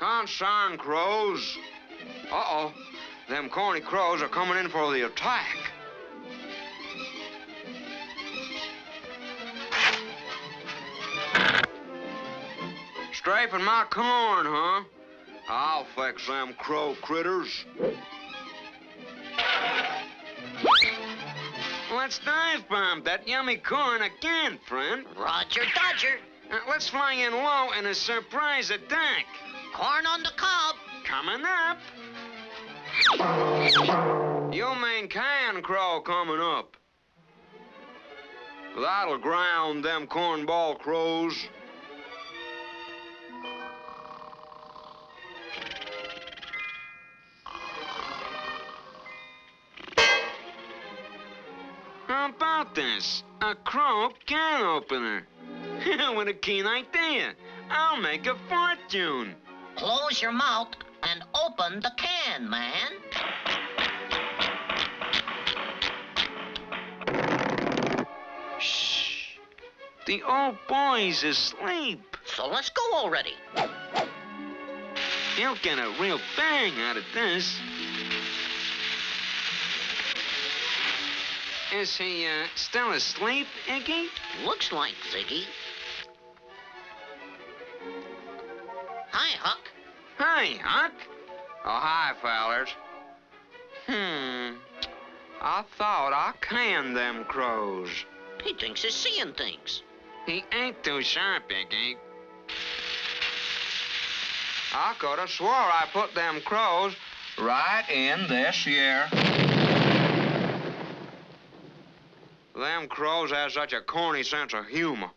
Concern, crows. Uh-oh. Them corny crows are coming in for the attack. Strafing my corn, huh? I'll fix them crow critters. Let's dive bomb that yummy corn again, friend. Roger, Dodger. Uh, let's fly in low in a surprise attack. Corn on the cob. Coming up. You mean can crow coming up. That'll ground them cornball crows. How about this? A crow can opener. what a keen idea. I'll make a fortune. Close your mouth and open the can, man. Shh. The old boy's asleep. So let's go already. He'll get a real bang out of this. Is he uh, still asleep, Iggy? Looks like Ziggy. Hi, Huck. Hi, Huck. Oh, hi, fellers. Hmm. I thought I canned them crows. He thinks he's seeing things. He ain't too sharp, Iggy. I could have swore I put them crows right in this year. Them crows has such a corny sense of humor.